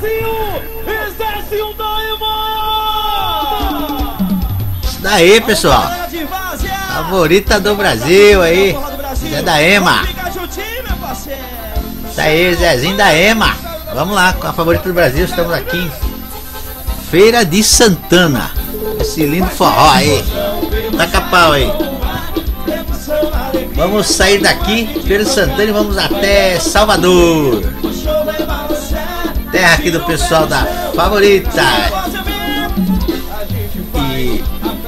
Zezinho! E Zezinho Daima! Isso daí, pessoal. Favorita do Brasil aí. Zé da Ema. Isso aí, Zezinho da Ema. Vamos lá, com a favorita do Brasil. Estamos aqui em Feira de Santana. Esse lindo forró aí. Taca pau aí. Vamos sair daqui, Feira de Santana, e vamos até Salvador. Terra aqui do pessoal da Favorita.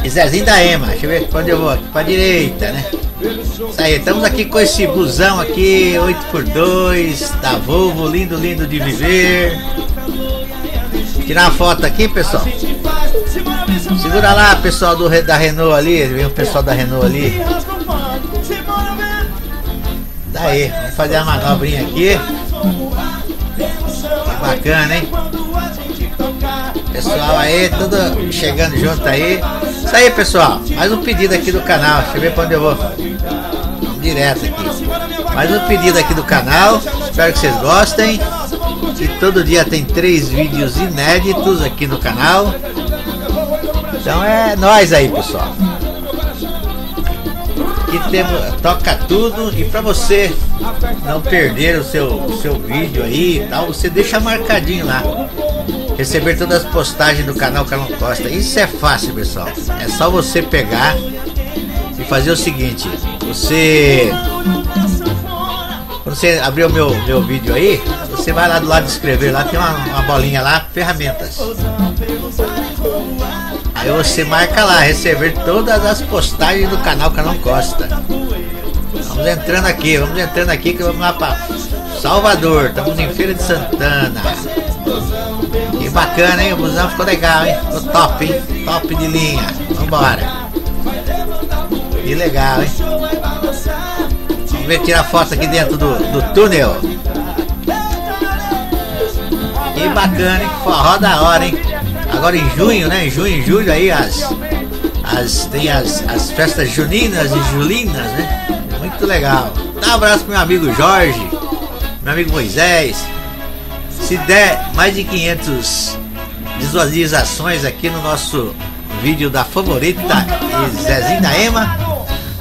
E, Zezinho da Ema. Deixa eu ver pra onde eu vou. Pra direita, né? Isso aí, estamos aqui com esse busão aqui, 8x2, da Volvo, lindo, lindo de viver. Tirar uma foto aqui, pessoal. Segura lá, pessoal do, da Renault ali, vem o pessoal da Renault ali. Daí, vamos fazer a manobrinha aqui. Bacana, hein? Pessoal aí, tudo chegando junto aí. Isso aí, pessoal. Mais um pedido aqui do canal. Deixa eu ver pra onde eu vou. Direto aqui. Mais um pedido aqui do canal. Espero que vocês gostem. E todo dia tem três vídeos inéditos aqui no canal. Então é nós aí, pessoal. Aqui temos, toca tudo e para você não perder o seu, seu vídeo aí e tal, você deixa marcadinho lá. Receber todas as postagens do canal Carlão Costa. Isso é fácil, pessoal. É só você pegar e fazer o seguinte. Você quando você abrir o meu, meu vídeo aí, você vai lá do lado de escrever, lá tem uma, uma bolinha lá, ferramentas. Aí você marca lá, receber todas as postagens do canal Canal Costa. Vamos entrando aqui, vamos entrando aqui que vamos lá para Salvador, estamos em Feira de Santana. Que bacana, hein? O busão ficou legal, hein? Ficou top, hein? Top de linha. Vambora. Que legal, hein? Vamos ver tirar foto aqui dentro do, do túnel. Que bacana, hein? Forró da hora, hein? Agora em junho, né? Em junho e julho aí as, as, tem as, as festas juninas e julinas, né? Muito legal. Dá um abraço pro meu amigo Jorge, meu amigo Moisés. Se der mais de 500 visualizações aqui no nosso vídeo da favorita Zezinho da Ema,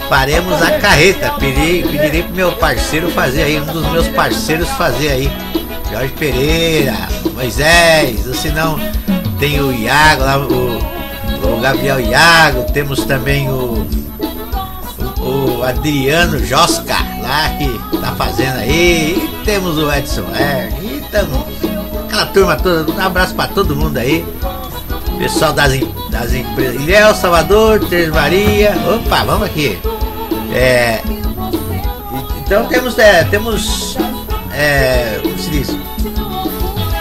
faremos a carreta. Pedirei, pedirei pro meu parceiro fazer aí, um dos meus parceiros fazer aí. Jorge Pereira, Moisés, ou se não tem o Iago lá, o, o Gabriel Iago, temos também o, o, Adriano Josca lá que tá fazendo aí, e temos o Edson Ler, e tamo, aquela turma toda, um abraço para todo mundo aí. Pessoal das, das empresas. Ilhéu, Salvador, Três Maria. Opa, vamos aqui. É, então temos, é, temos é, como se diz?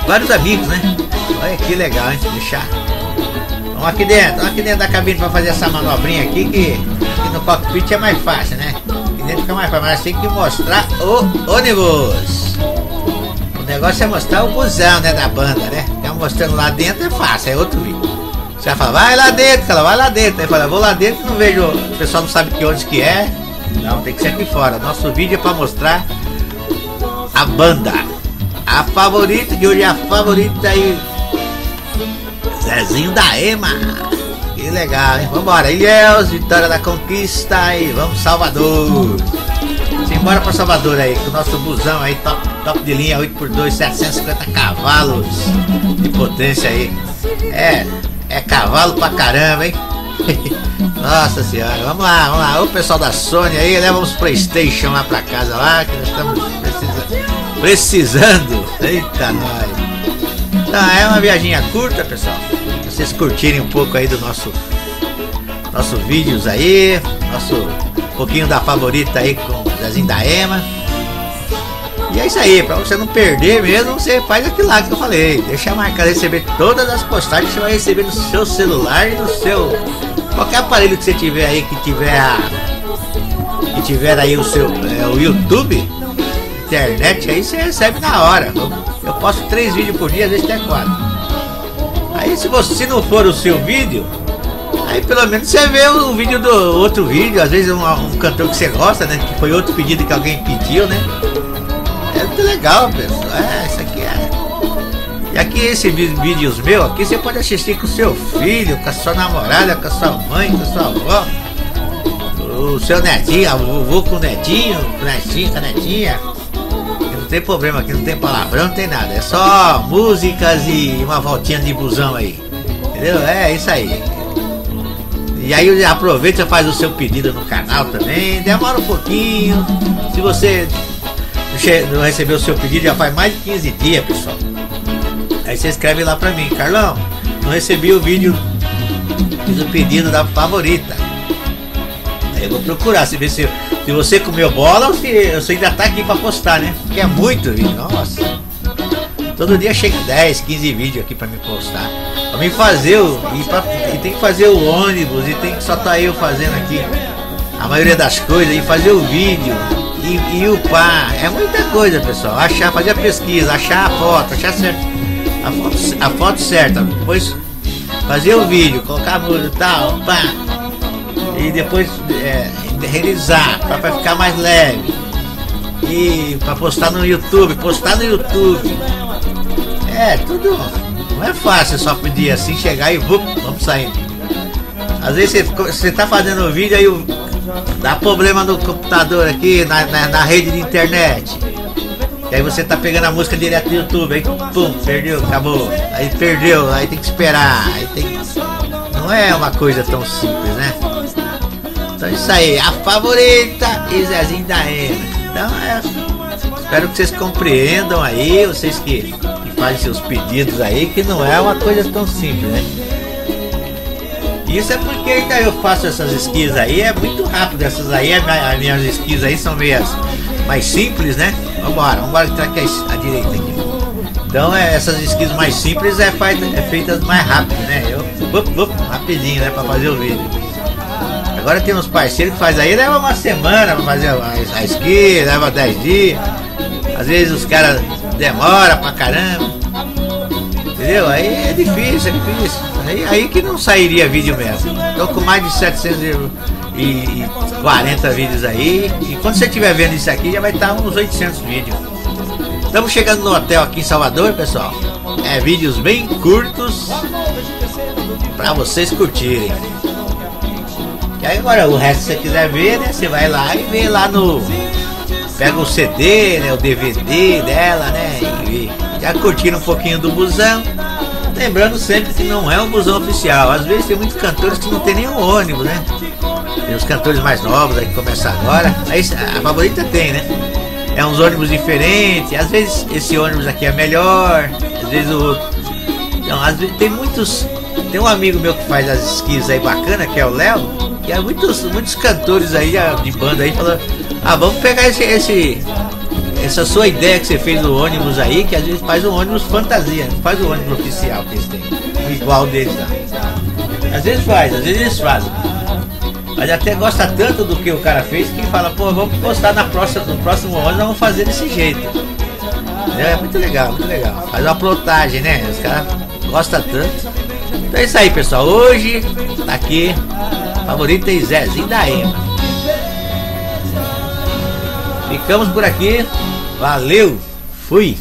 Vários amigos, né? Olha que legal, hein? Deixar. Vamos aqui dentro, vamos aqui dentro da cabine para fazer essa manobrinha aqui que, que, no cockpit é mais fácil, né? Aqui dentro fica mais fácil, mas tem que mostrar o ônibus. O negócio é mostrar o busão, né? Da banda, né? Ficar mostrando lá dentro é fácil, é outro vídeo. Você falar, vai lá dentro, cara, vai lá dentro. Aí fala, vou lá dentro não vejo. O pessoal não sabe que onde que é. Não, tem que ser aqui fora. Nosso vídeo é para mostrar a banda. A favorita, que hoje é a favorita aí. Zezinho da Ema. Que legal, hein? Vambora. Ilhéus, Vitória da Conquista e vamos Salvador. Simbora pra Salvador aí, com o nosso busão aí, top, top de linha, 8x2, 750 cavalos de potência aí. É, é cavalo pra caramba, hein? Nossa senhora, vamos lá, vamos lá. O pessoal da Sony aí, leva uns Playstation lá pra casa lá, que nós estamos precisando. precisando. Eita, nós. Então, é uma viaginha curta, pessoal. Vocês curtirem um pouco aí do nosso nosso vídeos aí, nosso pouquinho da favorita aí com o Zezinho da Ema. E é isso aí, pra você não perder mesmo, você faz aquilo lá que eu falei. Deixa marcado receber todas as postagens que você vai receber no seu celular e no seu. Qualquer aparelho que você tiver aí que tiver a, que tiver aí o seu é, o YouTube, internet, aí você recebe na hora. Eu, eu posto três vídeos por dia, às vezes até quatro. Aí se você não for o seu vídeo, aí pelo menos você vê o vídeo do outro vídeo, às vezes um, um cantor que você gosta, né? Que foi outro pedido que alguém pediu, né? É muito legal, pessoal. É, isso aqui é. E aqui esse vídeos meu, aqui você pode assistir com seu filho, com a sua namorada, com a sua mãe, com a sua avó, o seu netinho, o vovô com o netinho, com netinho, com a netinha. Tem problema aqui, não tem palavrão, não tem nada. É só músicas e uma voltinha de busão aí. Entendeu? É isso aí. E aí aproveita e faz o seu pedido no canal também. Demora um pouquinho. Se você não recebeu o seu pedido, já faz mais de 15 dias, pessoal. Aí você escreve lá pra mim, Carlão, não recebi o vídeo, fiz o pedido da favorita. Eu vou procurar, se, se, se você comeu bola ou se você ainda tá aqui pra postar, né? Porque é muito vídeo, nossa. Todo dia chega 10, 15 vídeos aqui pra me postar. Pra mim fazer o. E, pra, e tem que fazer o ônibus, e tem que só tá eu fazendo aqui a maioria das coisas, e fazer o vídeo, e, e upar. É muita coisa, pessoal. Achar, fazer a pesquisa, achar a foto, achar certo a foto, a foto certa, depois fazer o vídeo, colocar a música e tal, pá, e depois é, realizar para ficar mais leve e para postar no YouTube, postar no YouTube. É, tudo não é fácil só pedir assim, chegar e vup, vamos sair. Às vezes você, tá fazendo o vídeo aí dá problema no computador aqui, na, na, na rede de internet. E aí você tá pegando a música direto do YouTube, aí pum, perdeu, acabou. Aí perdeu, aí tem que esperar. Aí tem Não é uma coisa tão simples, né? Então isso aí, a favorita e Zezinho da Ema. Então é. Espero que vocês compreendam aí, vocês que, que fazem seus pedidos aí, que não é uma coisa tão simples, né? Isso é porque então, eu faço essas skis aí, é muito rápido. Essas aí, as minhas skis aí são meias mais simples, né? Vambora, vambora entrar aqui à direita aqui. Então é, essas skills mais simples é, faz, é feitas mais rápido, né? Eu up, up, rapidinho, né? Pra fazer o vídeo. Agora tem uns parceiros que faz aí, leva uma semana pra fazer a, a ski, leva 10 dias. Às vezes os caras demoram pra caramba. Entendeu? Aí é difícil, é difícil. Aí, aí que não sairia vídeo mesmo. Tô com mais de 700 e 40 vídeos aí. E quando você estiver vendo isso aqui, já vai estar uns 800 vídeos. Estamos chegando no hotel aqui em Salvador, pessoal. É vídeos bem curtos para vocês curtirem. E agora o resto você quiser ver, né? Você vai lá e vê lá no. Pega o CD, né? O DVD dela, né? E já curtindo um pouquinho do busão. Lembrando sempre que não é um busão oficial. Às vezes tem muitos cantores que não tem nenhum ônibus, né? Tem os cantores mais novos aí que começam agora. Aí a favorita tem, né? É uns ônibus diferentes. Às vezes esse ônibus aqui é melhor, às vezes o outro. Então, às vezes tem muitos. Tem um amigo meu que faz as esquis aí bacana, que é o Léo, e há muitos, muitos cantores aí de banda aí falando, ah, vamos pegar esse, esse, essa sua ideia que você fez do ônibus aí, que às vezes faz um ônibus fantasia, faz o ônibus oficial que eles têm, igual deles lá. Às vezes faz, às vezes eles fazem. Mas até gosta tanto do que o cara fez que fala, pô, vamos postar na próxima, no próximo ano, vamos fazer desse jeito. É muito legal, muito legal. Faz uma plotagem, né? Os caras gostam tanto. Então é isso aí, pessoal. Hoje tá aqui, favorita e Zezinho da Ema. Ficamos por aqui. Valeu, fui.